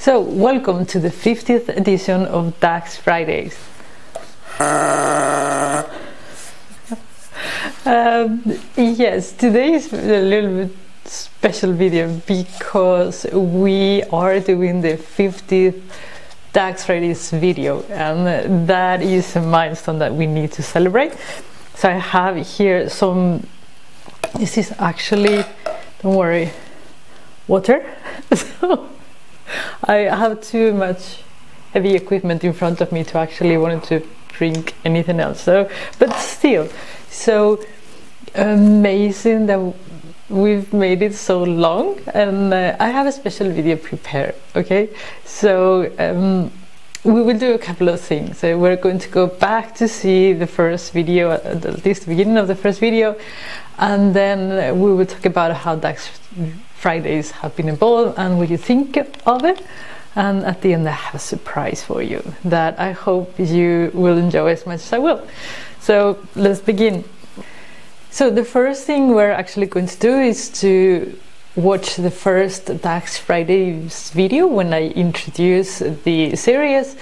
So, welcome to the 50th edition of DAX Fridays. um, yes, today is a little bit special video because we are doing the 50th DAX Fridays video, and that is a milestone that we need to celebrate. So, I have here some. This is actually, don't worry, water. so, I have too much heavy equipment in front of me to actually want to drink anything else. So, but still, so amazing that we've made it so long, and uh, I have a special video prepared. Okay, so. Um, we will do a couple of things. So we're going to go back to see the first video, at least the beginning of the first video, and then we will talk about how DAX Fridays have been involved and what you think of it. And at the end, I have a surprise for you that I hope you will enjoy as much as I will. So let's begin. So the first thing we're actually going to do is to watch the first DAX Fridays video when I introduce the series.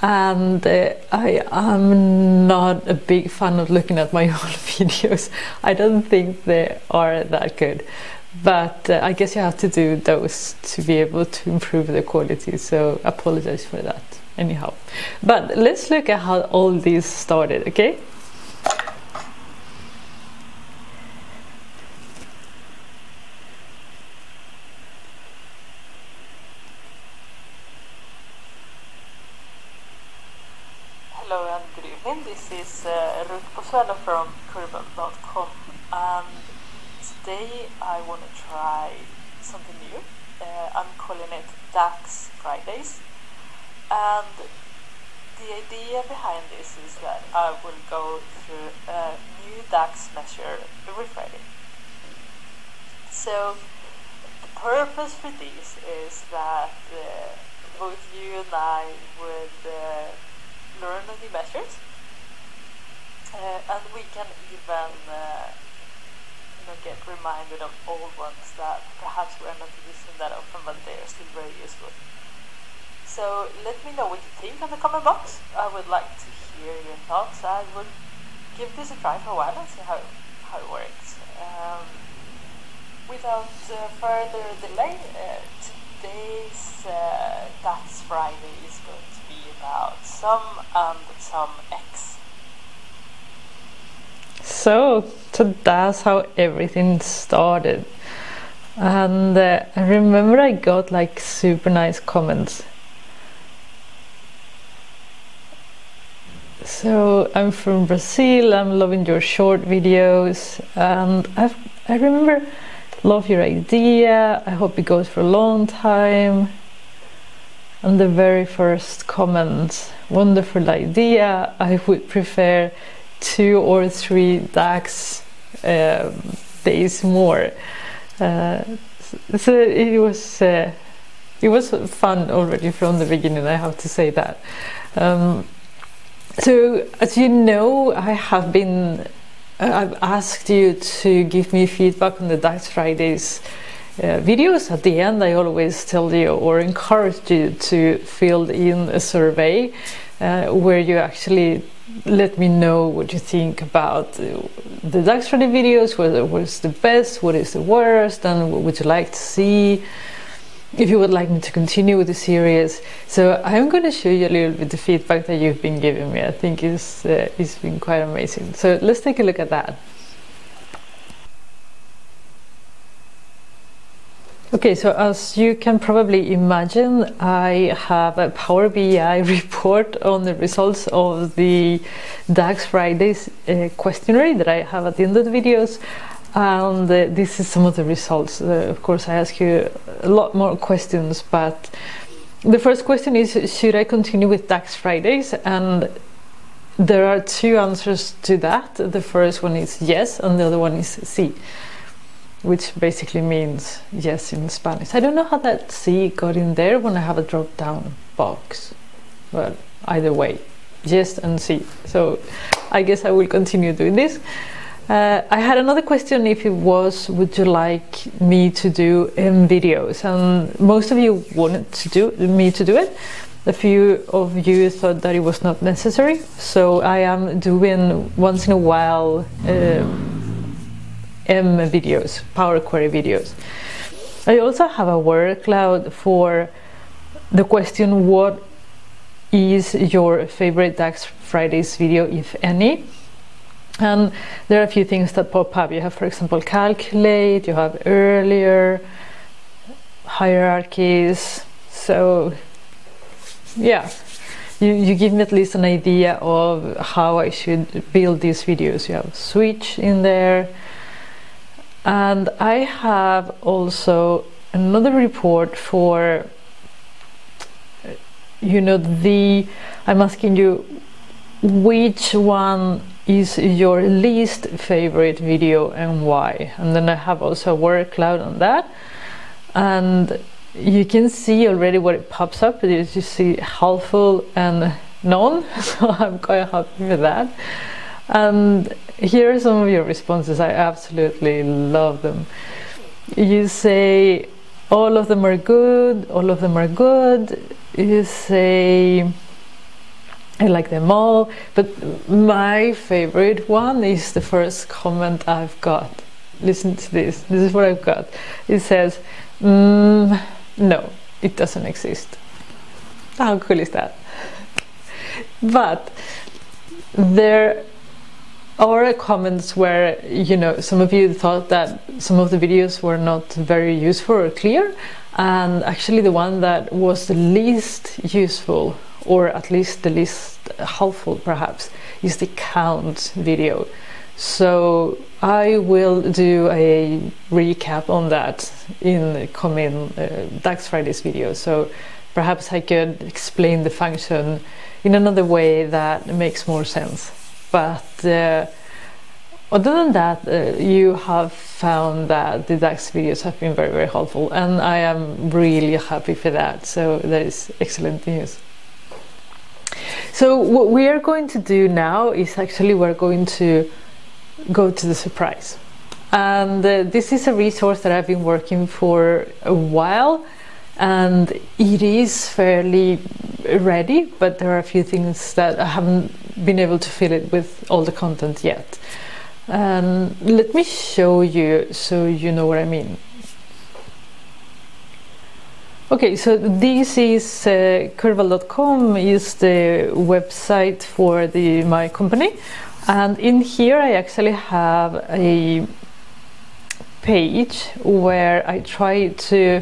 And uh, I am not a big fan of looking at my own videos. I don't think they are that good. But uh, I guess you have to do those to be able to improve the quality. So apologize for that. Anyhow, but let's look at how all this started. Okay. Hello and. This is uh, Ruth from Curbal.com and today I want to try something new. Uh, I'm calling it DAX Fridays and the idea behind this is that I will go through a new DAX measure every Friday. So the purpose for this is that uh, both you and I would uh, learn new measures uh, and we can even uh, know, get reminded of old ones that perhaps we're not using that often but they are still very useful. So let me know what you think in the comment box. I would like to hear your thoughts. I would give this a try for a while and see how, how it works. Um, without uh, further delay, uh, today's uh, DAX Friday is going to be about SUM and some X. So, so that's how everything started. And uh, I remember I got like super nice comments. So I'm from Brazil. I'm loving your short videos, and I've, I remember love your idea. I hope it goes for a long time. And the very first comment, wonderful idea. I would prefer two or three DAX uh, days more. Uh, so it was uh, it was fun already from the beginning. I have to say that. Um, so as you know, I have been I've asked you to give me feedback on the DAX Fridays. Uh, videos at the end I always tell you or encourage you to fill in a survey uh, where you actually let me know what you think about the DAX Friday videos, what was the best, what is the worst, and what would you like to see, if you would like me to continue with the series. So I'm going to show you a little bit the feedback that you've been giving me. I think it's, uh, it's been quite amazing. So let's take a look at that. Okay, so as you can probably imagine, I have a Power BI report on the results of the DAX Fridays uh, questionnaire that I have at the end of the videos. And uh, this is some of the results. Uh, of course, I ask you a lot more questions, but the first question is Should I continue with DAX Fridays? And there are two answers to that. The first one is yes, and the other one is sí which basically means yes in Spanish. I don't know how that C got in there when I have a drop down box. Well, either way, yes and C. So I guess I will continue doing this. Uh, I had another question if it was would you like me to do M videos and most of you wanted to do me to do it a few of you thought that it was not necessary so I am doing once in a while um, M videos Power Query videos I also have a word cloud for the question what is your favorite DAX Fridays video if any and there are a few things that pop up. You have, for example, calculate, you have earlier, hierarchies. So, yeah, you, you give me at least an idea of how I should build these videos. You have switch in there. And I have also another report for, uh, you know, the, I'm asking you which one is your least favorite video and why? And then I have also cloud on that. And you can see already what it pops up you see uh, helpful and none so I'm quite happy with that and here are some of your responses I absolutely love them you say all of them are good all of them are good you say I like them all, but my favorite one is the first comment I've got. Listen to this. This is what I've got. It says, mm, "No, it doesn't exist." How cool is that? but there are comments where you know some of you thought that some of the videos were not very useful or clear, and actually the one that was the least useful or at least the least helpful perhaps, is the count video. So I will do a recap on that in coming uh, DAX Fridays video. So perhaps I could explain the function in another way that makes more sense. But uh, other than that, uh, you have found that the DAX videos have been very, very helpful, and I am really happy for that. So that is excellent news. So what we are going to do now is actually we're going to go to the surprise. And uh, this is a resource that I've been working for a while and it is fairly ready, but there are a few things that I haven't been able to fill it with all the content yet. Um, let me show you so you know what I mean. Okay, so this is uh, Curbal.com is the website for the my company, and in here I actually have a page where I try to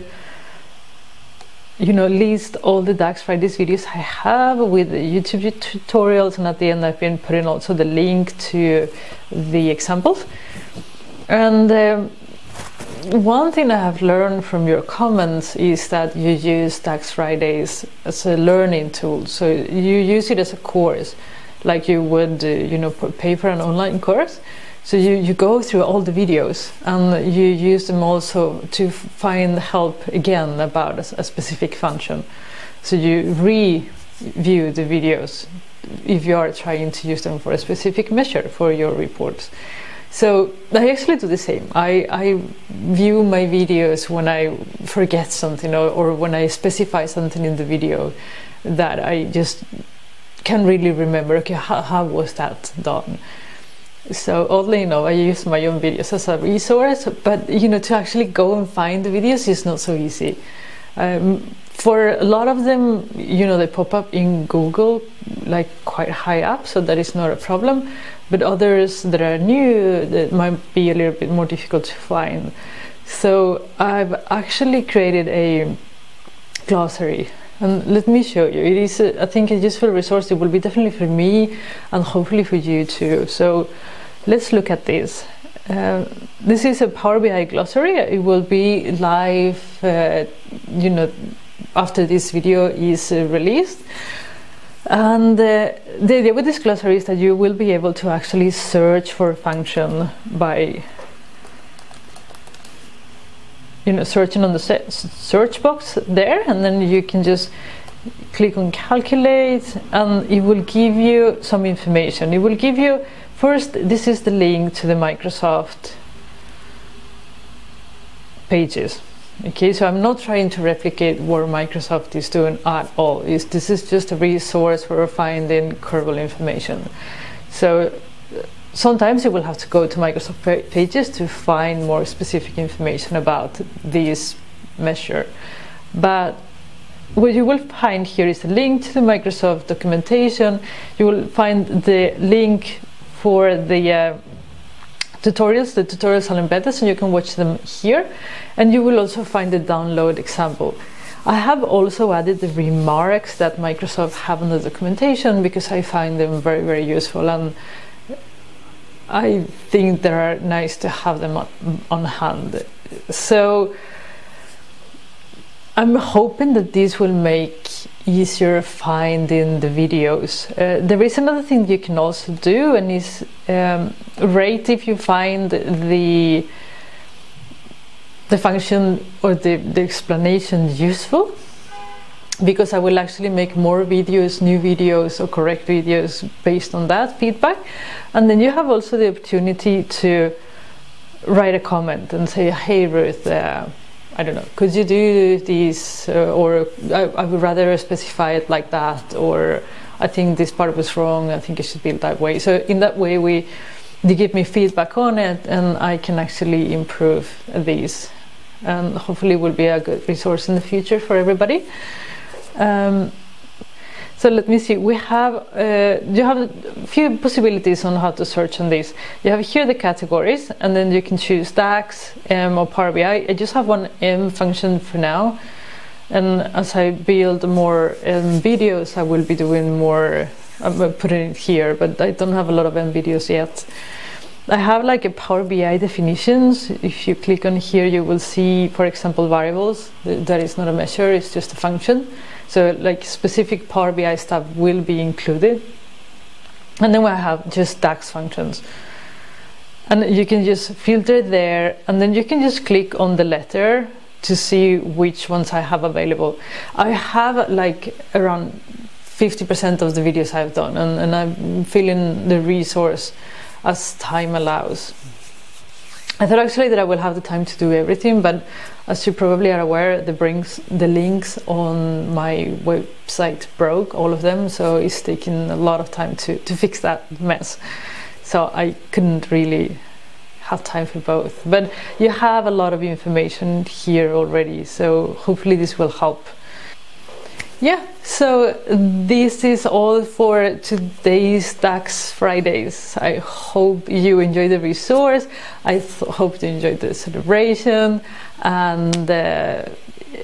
you know list all the DAX Fridays videos I have with YouTube tutorials and at the end I've been putting also the link to the examples and um, one thing I have learned from your comments is that you use DAX Fridays as a learning tool. So you use it as a course, like you would, uh, you know, pay for an online course. So you, you go through all the videos and you use them also to find help again about a, a specific function. So you review the videos if you are trying to use them for a specific measure for your reports. So I actually do the same. I, I view my videos when I forget something or, or when I specify something in the video that I just can't really remember, okay, how, how was that done? So oddly enough, I use my own videos as a resource, but you know, to actually go and find the videos is not so easy. Um, for a lot of them, you know, they pop up in Google like quite high up, so that is not a problem but others that are new that might be a little bit more difficult to find. So I've actually created a glossary and let me show you. It is, I think, a useful resource. It will be definitely for me and hopefully for you too. So let's look at this. Uh, this is a Power BI glossary. It will be live, uh, you know, after this video is uh, released. And uh, the idea with this glossary is that you will be able to actually search for a function by you know searching on the search box there and then you can just click on calculate and it will give you some information it will give you first, this is the link to the Microsoft pages. Okay, so I'm not trying to replicate what Microsoft is doing at all. It's, this is just a resource for finding Curbal information. So sometimes you will have to go to Microsoft pages to find more specific information about this measure. But what you will find here is a link to the Microsoft documentation. You will find the link for the uh, tutorials. The tutorials are embedded so you can watch them here. And you will also find the download example. I have also added the remarks that Microsoft have in the documentation because I find them very, very useful. And I think they are nice to have them on hand. So I'm hoping that this will make easier finding the videos. Uh, there is another thing you can also do and is um, rate if you find the the function or the, the explanation useful because I will actually make more videos, new videos or correct videos based on that feedback. And then you have also the opportunity to write a comment and say, hey Ruth, uh, I don't know, could you do this uh, or I, I, would rather specify it like that or I think this part was wrong, I think it should be that way. So in that way we they give me feedback on it and I can actually improve these and hopefully will be a good resource in the future for everybody. Um, so let me see, we have, uh, you have a few possibilities on how to search on this. You have here the categories and then you can choose DAX, M or Power BI. I just have one M function for now. And as I build more M videos, I will be doing more, I'm putting it here, but I don't have a lot of M videos yet. I have like a Power BI definitions. If you click on here, you will see, for example, variables. That is not a measure, it's just a function. So like specific Power BI stuff will be included. And then we have just DAX functions. And you can just filter there and then you can just click on the letter to see which ones I have available. I have like around 50% of the videos I've done and, and I'm filling the resource as time allows. I thought actually that I will have the time to do everything, but as you probably are aware, the brings the links on my website broke, all of them, so it's taking a lot of time to, to fix that mess. So I couldn't really have time for both. But you have a lot of information here already, so hopefully this will help yeah, so this is all for today's DAX Fridays. I hope you enjoyed the resource. I hope you enjoyed the celebration. And uh,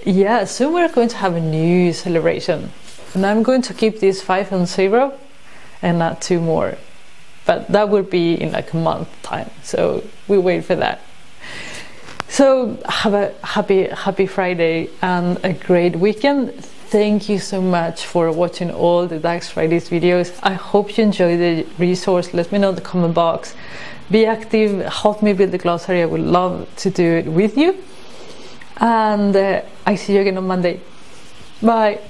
yeah, soon we're going to have a new celebration. And I'm going to keep this 5 and 0 and add two more. But that will be in like a month time. So we wait for that. So have a happy, happy Friday and a great weekend Thank you so much for watching all the DAX Fridays videos. I hope you enjoy the resource. Let me know in the comment box. Be active, help me build the glossary. I would love to do it with you. And uh, I see you again on Monday. Bye.